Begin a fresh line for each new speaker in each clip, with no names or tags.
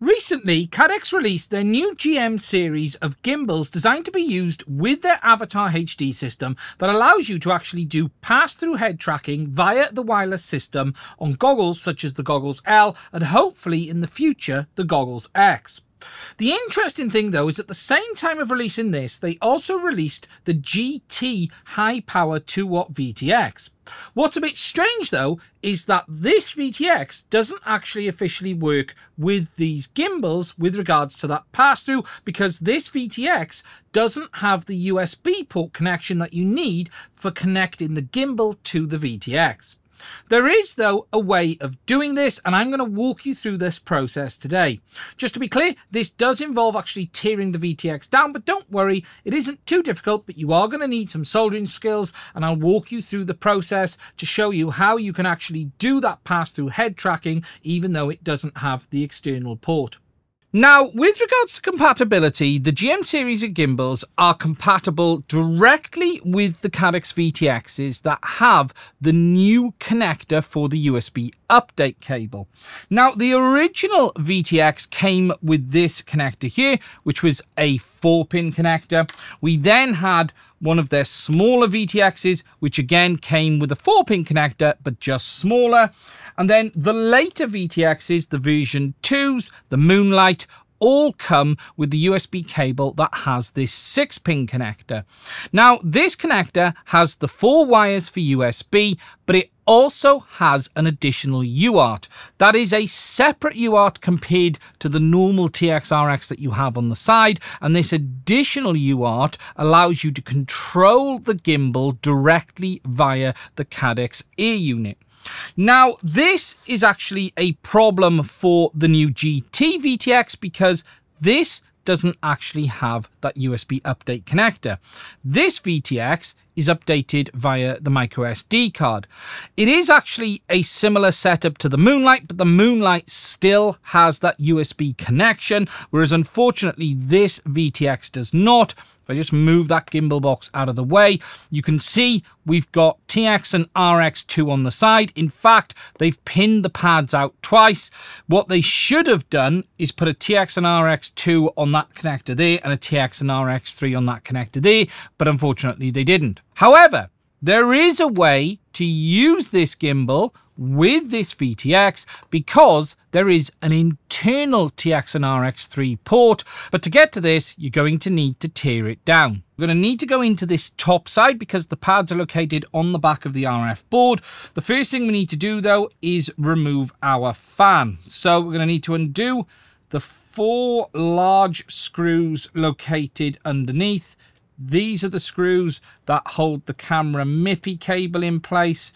Recently, Caddx released their new GM series of gimbals designed to be used with their Avatar HD system that allows you to actually do pass-through head tracking via the wireless system on goggles such as the Goggles L and hopefully in the future the Goggles X. The interesting thing though is at the same time of releasing this, they also released the GT high power 2 watt VTX. What's a bit strange though is that this VTX doesn't actually officially work with these gimbals with regards to that pass through because this VTX doesn't have the USB port connection that you need for connecting the gimbal to the VTX. There is, though, a way of doing this, and I'm going to walk you through this process today. Just to be clear, this does involve actually tearing the VTX down, but don't worry, it isn't too difficult, but you are going to need some soldering skills, and I'll walk you through the process to show you how you can actually do that pass-through head tracking, even though it doesn't have the external port. Now, with regards to compatibility, the GM series of gimbals are compatible directly with the Caddx VTXs that have the new connector for the USB update cable. Now, the original VTX came with this connector here, which was a 4-pin connector. We then had one of their smaller VTXs, which again came with a 4-pin connector, but just smaller. And then the later VTXs, the version 2s, the Moonlight, all come with the USB cable that has this 6 pin connector. Now, this connector has the four wires for USB, but it also has an additional UART. That is a separate UART compared to the normal TXRX that you have on the side, and this additional UART allows you to control the gimbal directly via the Caddx air unit. Now, this is actually a problem for the new GT VTX because this doesn't actually have that USB update connector. This VTX is updated via the microSD card. It is actually a similar setup to the Moonlight, but the Moonlight still has that USB connection, whereas unfortunately this VTX does not. If I just move that gimbal box out of the way, you can see we've got TX and RX2 on the side. In fact, they've pinned the pads out twice. What they should have done is put a TX and RX2 on that connector there and a TX and RX3 on that connector there, but unfortunately they didn't. However, there is a way to use this gimbal with this VTX because there is an internal TX and RX3 port. But to get to this, you're going to need to tear it down. We're going to need to go into this top side because the pads are located on the back of the RF board. The first thing we need to do though is remove our fan. So we're going to need to undo the four large screws located underneath. These are the screws that hold the camera MIPI cable in place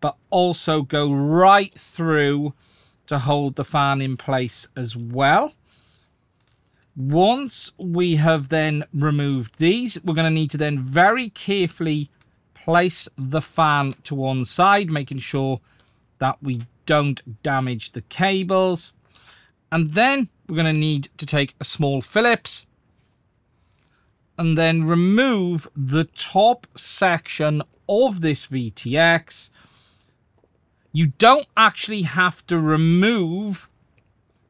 but also go right through to hold the fan in place as well. Once we have then removed these, we're going to need to then very carefully place the fan to one side, making sure that we don't damage the cables. And then we're going to need to take a small Phillips and then remove the top section of this VTX you don't actually have to remove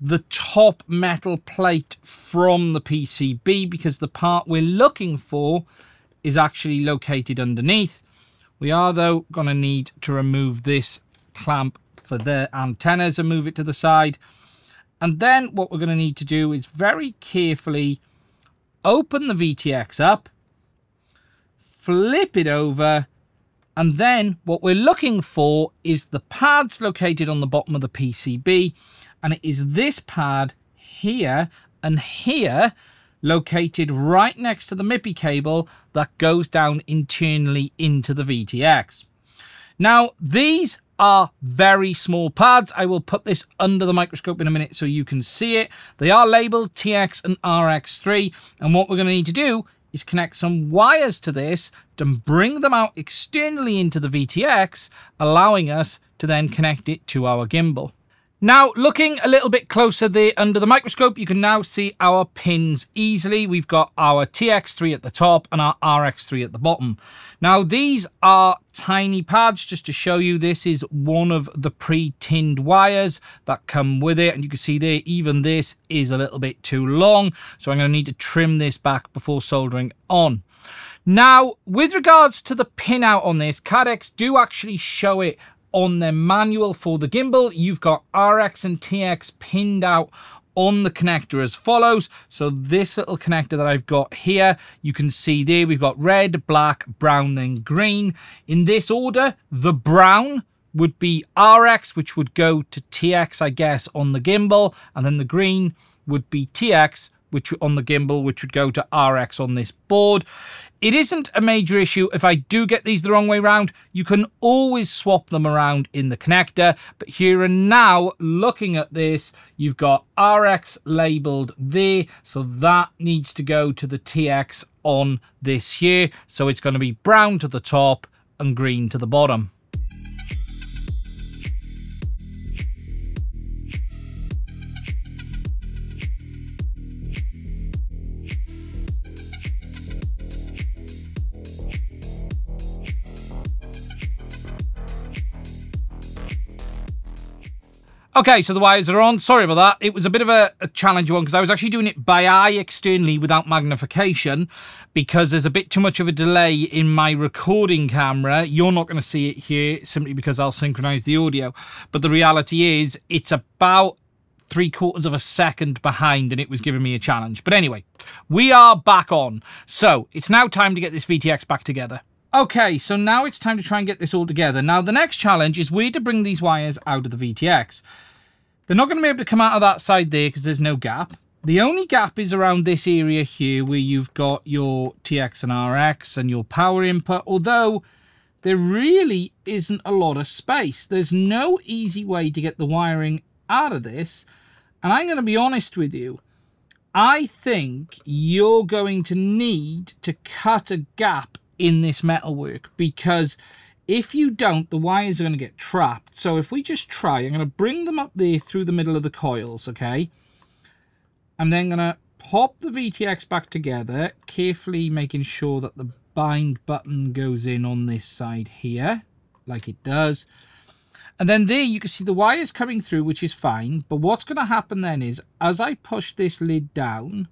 the top metal plate from the PCB because the part we're looking for is actually located underneath. We are though going to need to remove this clamp for the antennas and move it to the side. And then what we're going to need to do is very carefully open the VTX up, flip it over, and then what we're looking for is the pads located on the bottom of the PCB. And it is this pad here and here located right next to the MIPI cable that goes down internally into the VTX. Now, these are very small pads. I will put this under the microscope in a minute so you can see it. They are labeled TX and RX3. And what we're going to need to do is connect some wires to this to bring them out externally into the VTX, allowing us to then connect it to our gimbal. Now, looking a little bit closer there under the microscope, you can now see our pins easily. We've got our TX3 at the top and our RX3 at the bottom. Now, these are tiny pads, just to show you, this is one of the pre-tinned wires that come with it. And you can see there, even this is a little bit too long. So I'm going to need to trim this back before soldering on. Now, with regards to the pin out on this, Caddx do actually show it on their manual for the gimbal. You've got RX and TX pinned out on the connector as follows. So this little connector that I've got here, you can see there we've got red, black, brown, then green. In this order, the brown would be RX, which would go to TX, I guess, on the gimbal, and then the green would be TX, which on the gimbal, which would go to RX on this board. It isn't a major issue if I do get these the wrong way around. You can always swap them around in the connector. But here and now, looking at this, you've got RX labeled there. So that needs to go to the TX on this here. So it's going to be brown to the top and green to the bottom. Okay, so the wires are on. Sorry about that. It was a bit of a, a challenging one because I was actually doing it by eye externally without magnification because there's a bit too much of a delay in my recording camera. You're not going to see it here simply because I'll synchronize the audio. But the reality is it's about three quarters of a second behind and it was giving me a challenge. But anyway, we are back on. So it's now time to get this VTX back together. Okay, so now it's time to try and get this all together. Now, the next challenge is where to bring these wires out of the VTX. They're not going to be able to come out of that side there because there's no gap. The only gap is around this area here where you've got your TX and RX and your power input, although there really isn't a lot of space. There's no easy way to get the wiring out of this. And I'm going to be honest with you. I think you're going to need to cut a gap in this metalwork because if you don't, the wires are going to get trapped. So if we just try, I'm going to bring them up there through the middle of the coils, okay? I'm then going to pop the VTX back together, carefully making sure that the bind button goes in on this side here, like it does. And then there you can see the wires coming through, which is fine. But what's going to happen then is, as I push this lid down,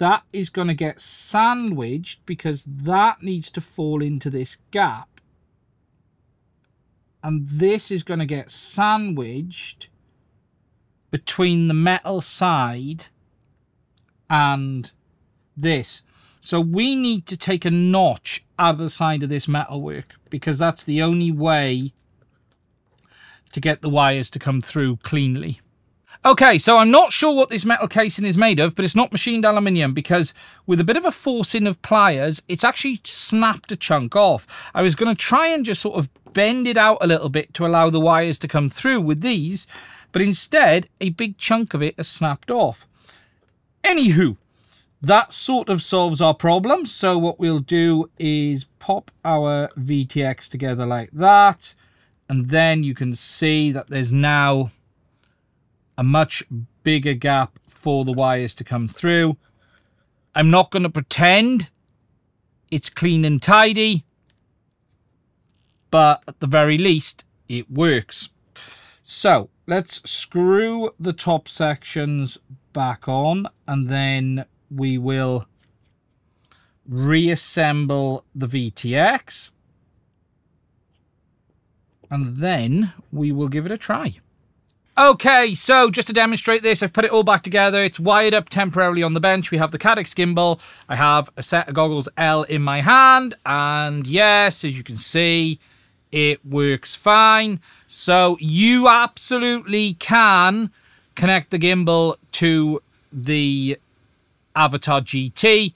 that is going to get sandwiched because that needs to fall into this gap. And this is going to get sandwiched between the metal side and this. So we need to take a notch out of the side of this metalwork because that's the only way to get the wires to come through cleanly. Okay, so I'm not sure what this metal casing is made of, but it's not machined aluminium because with a bit of a forcing of pliers, it's actually snapped a chunk off. I was going to try and just sort of bend it out a little bit to allow the wires to come through with these, but instead a big chunk of it has snapped off. Anywho, that sort of solves our problem. So what we'll do is pop our VTX together like that, and then you can see that there's now a much bigger gap for the wires to come through. I'm not going to pretend it's clean and tidy, but at the very least, it works. So let's screw the top sections back on and then we will reassemble the VTX and then we will give it a try. Okay, so just to demonstrate this, I've put it all back together. It's wired up temporarily on the bench. We have the Caddx gimbal. I have a set of goggles L in my hand. And yes, as you can see, it works fine. So you absolutely can connect the gimbal to the Avatar GT,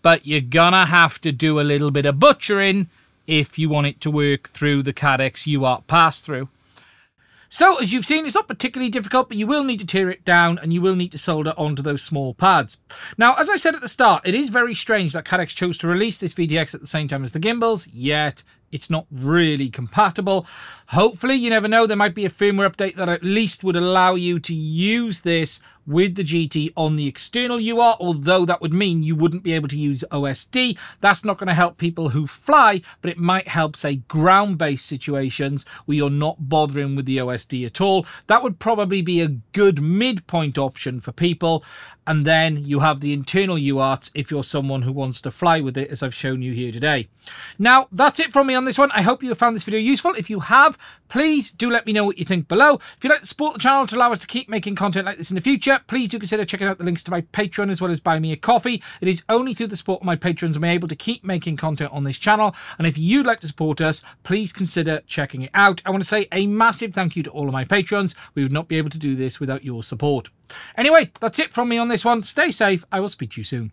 but you're gonna have to do a little bit of butchering if you want it to work through the Caddx UART pass-through. So, as you've seen, it's not particularly difficult, but you will need to tear it down and you will need to solder onto those small pads. Now, as I said at the start, it is very strange that Caddx chose to release this VTX at the same time as the gimbals, yet it's not really compatible. Hopefully, you never know, there might be a firmware update that at least would allow you to use this with the GT on the external UART, although that would mean you wouldn't be able to use OSD. That's not going to help people who fly, but it might help, say, ground-based situations where you're not bothering with the OSD at all. That would probably be a good midpoint option for people. And then you have the internal UARTs if you're someone who wants to fly with it, as I've shown you here today. Now, that's it from me on this one. I hope you have found this video useful. If you have, please do let me know what you think below. If you'd like to support the channel to allow us to keep making content like this in the future, please do consider checking out the links to my Patreon as well as buy me a coffee. It is only through the support of my patrons I'm able to keep making content on this channel. And if you'd like to support us, please consider checking it out. I want to say a massive thank you to all of my patrons. We would not be able to do this without your support. Anyway, that's it from me on this one. Stay safe. I will speak to you soon.